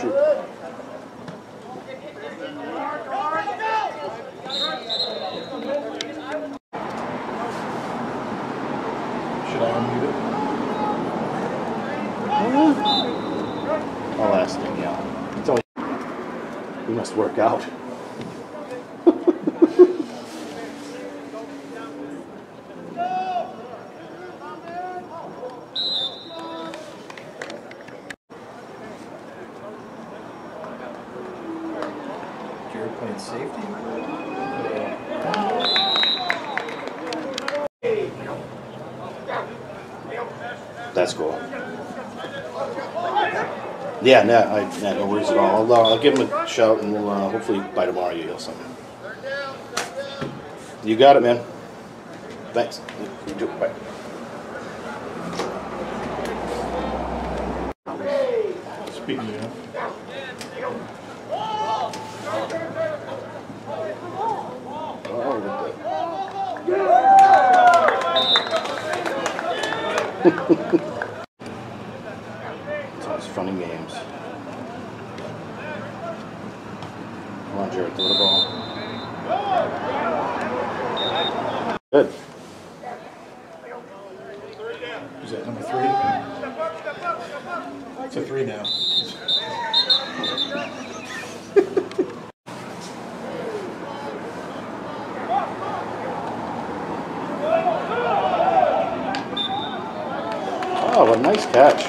shoot. Should I unmute it? Uh-huh. I'll ask Danielle. It's only. We must work out. Jared playing safety. That's cool. Yeah, no, I, yeah, no worries at all. I'll, uh, I'll give him a shout and we'll uh, hopefully by tomorrow you hear something. You got it, man. Thanks. You too. Bye. Speaking of. Oh, what the- it's always fun and games. Come on, Jared, throw the ball. Good. Is that number three? It's a three now. Oh, what a nice catch.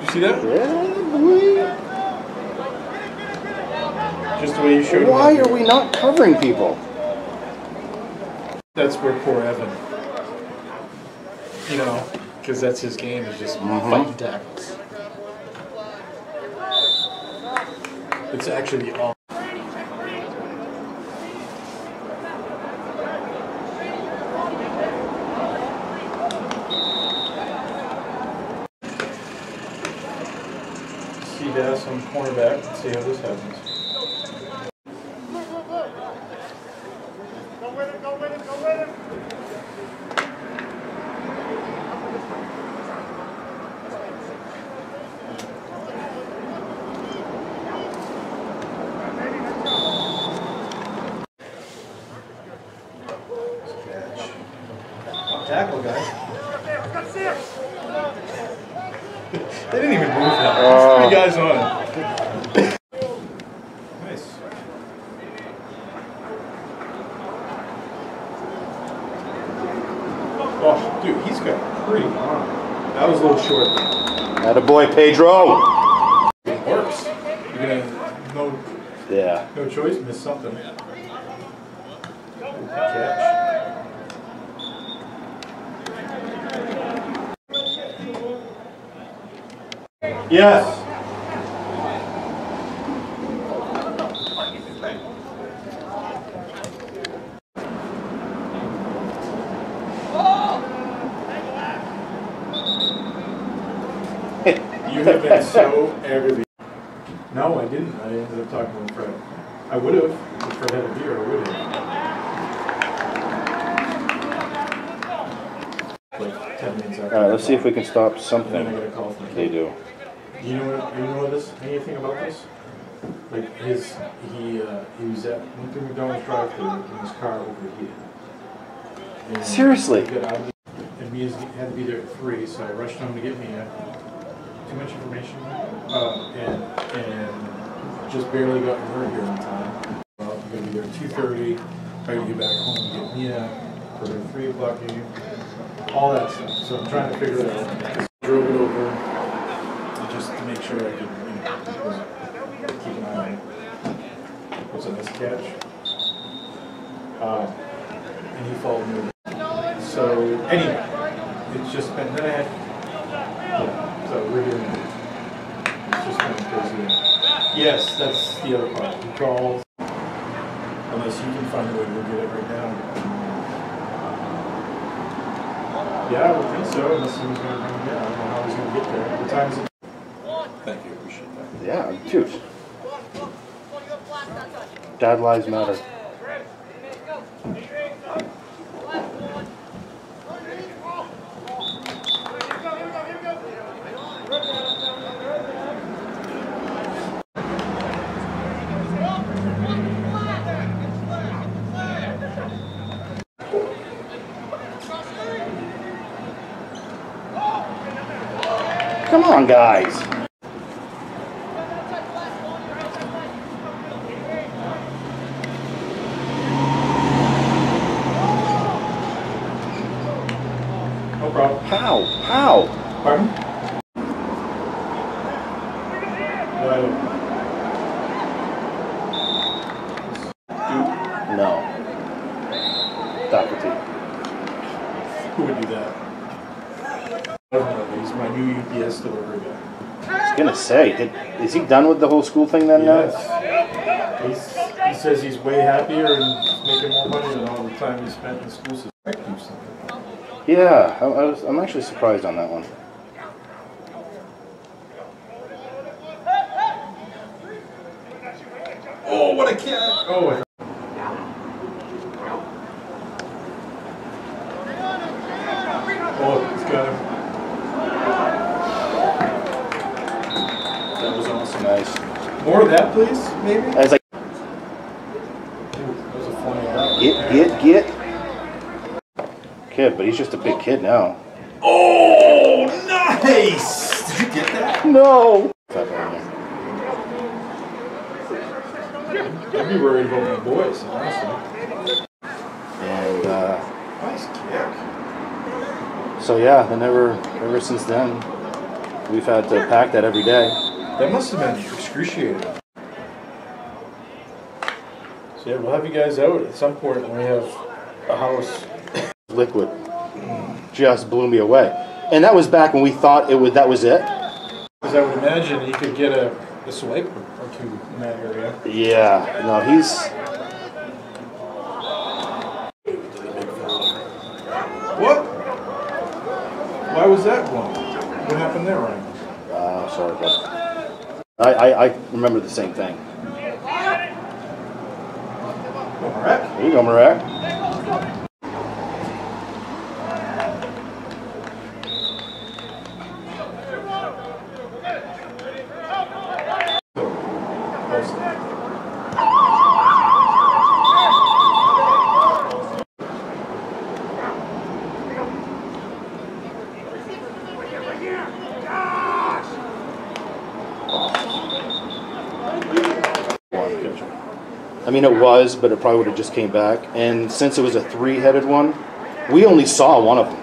You see that? Yeah, boy. Just the way you showed Why are we not covering people? That's where poor Evan. You know, because that's his game is just Mhm. fighting tackles. It's actually all. See Bass on cornerback and see how this happens. Tackle guy. they didn't even move that. Oh. Three guys on. nice. Oh, dude, he's got pretty arm. That was a little short. That a boy, Pedro. It works. You're gonna no Yeah. no choice, miss something. Good catch. Yes. You have been so aggravating. No, I didn't. I ended up talking to Fred. I would have. If Fred had a beer, I would have. Like 10 minutes after. All right, let's see if we can stop something. got a call from They do. You know? You know this? Anything about this? Like his, he uh, he was at went through McDonald's drive-thru and his car overheated. And Seriously? he got out of the- And me had to be there at three, so I rushed home to get me a, too much information. Uh, and and just barely got her here in time. Well, I'm gonna be there at two thirty. I gotta get back home and get Mia for her three o'clock game. All that stuff. So I'm trying to figure it out. Drove it over just to make sure I could, you know, keep an eye on. What's a nice catch? Um, and he followed me. So anyway, it's just been, then I had, yeah, so we're here. now. It's just been crazy. Yes, that's the other part. He calls, unless you can find a way to get it right now. Yeah, I would think so, unless he was gonna bring, yeah, I don't know how he's gonna get there. What time is it? Thank you, appreciate that. Yeah, dude. Dad lives matter. Come on, guys. No problem. How? How? Pardon? No, I don't. Dude, No. Doherty. who would do that? I don't know, he's my new UPS delivery guy. I was gonna say, did, is he done with the whole school thing then now? Yes. He's, he says he's way happier and making more money than all the time he spent in school system. I do something. Yeah, I, I was, I'm actually surprised on that one. Oh, what a cat! Oh, Oh, he's got him. That was awesome. Nice. More of that, please, maybe? I was like, Ooh, that was a funny route. get, get, get. Kid, but he's just a big kid now. Oh, nice! Did you get that? No. I'd be worried about my boys, honestly. And uh, Nice kick. so yeah, then ever ever since then, we've had to pack that every day. That must have been excruciating. So yeah, we'll have you guys out at some point when we have a house. Liquid just blew me away. And that was back when we thought it was that was it. Because I would imagine you could get a, a swipe or two in that area. Yeah. No, he's What? Why was that one? What happened there, Ryan? uh, sorry, but I, I I remember the same thing. Oh, Marek? You go, Marek. I mean, it was, but it probably would have just came back. And since it was a three-headed one, we only saw one of them.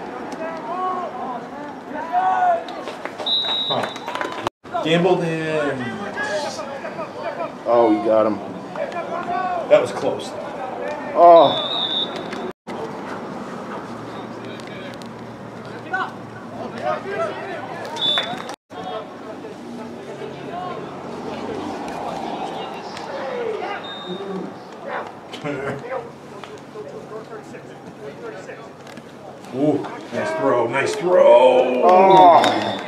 Huh. Gambled in. Oh, we got him. That was close. Oh, Ooh, nice throw, nice throw. oh.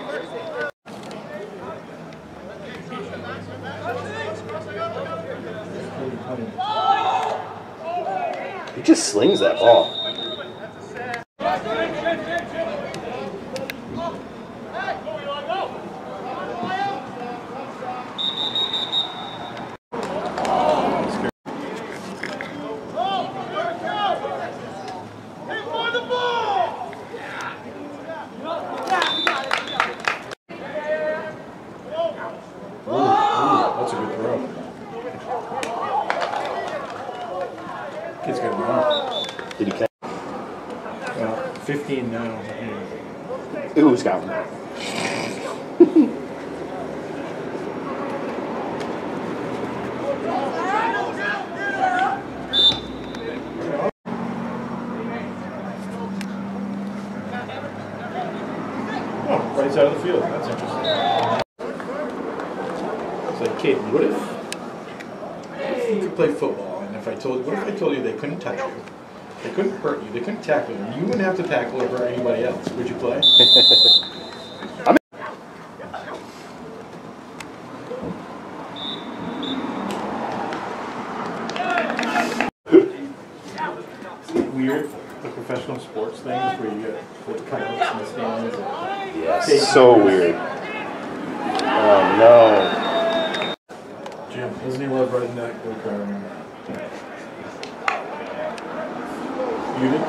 He just slings that ball. That's a good throw. Kid's got arm. Did he catch? Well, 15 now. Yeah. Ooh, he's got one. Oh, right side of the field. That's interesting. It's like, Kate, what if, what if you could play football? And if I told, what if I told you they couldn't touch you? They couldn't hurt you. They couldn't tackle you. You wouldn't have to tackle or hurt anybody else. Would you play? Isn't it weird the professional sports things where you get like cutouts in the stands? And Yes. So weird. Oh no. Doesn't he love riding that go kart? You did?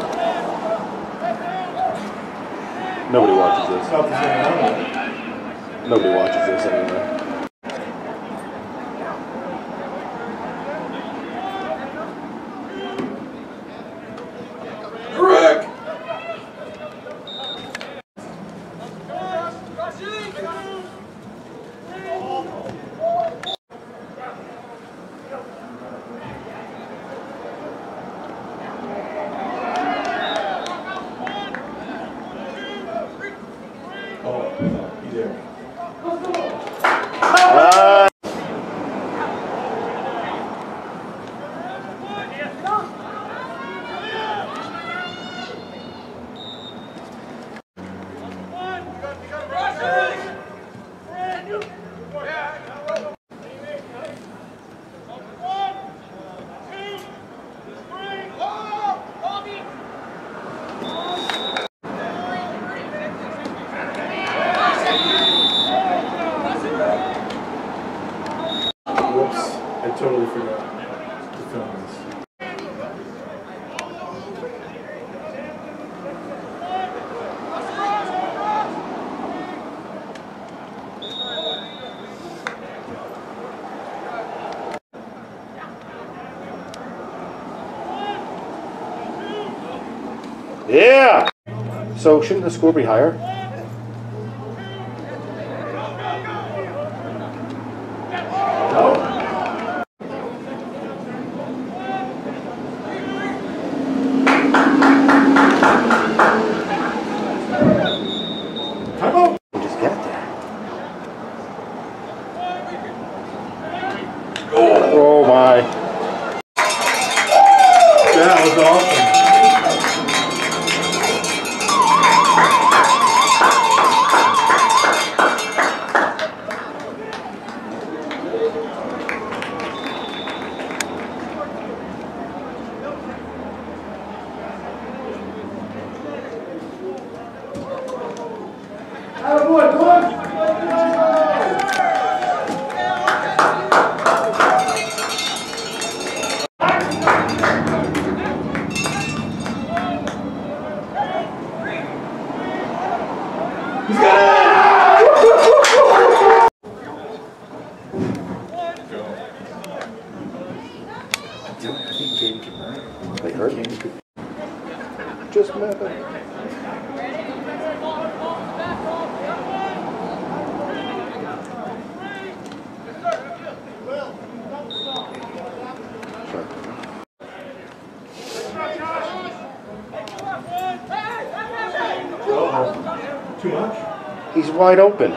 Nobody watches this. About the same animal. Nobody watches this anymore. で。Yeah. So shouldn't the score be higher? Time out! Just get it. Oh my. That was awesome. They hurt me. Just met it. He's wide open.